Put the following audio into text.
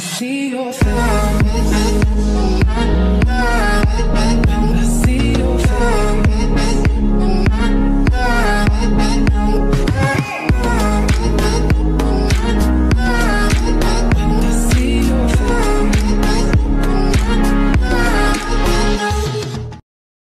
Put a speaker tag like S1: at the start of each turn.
S1: see your face.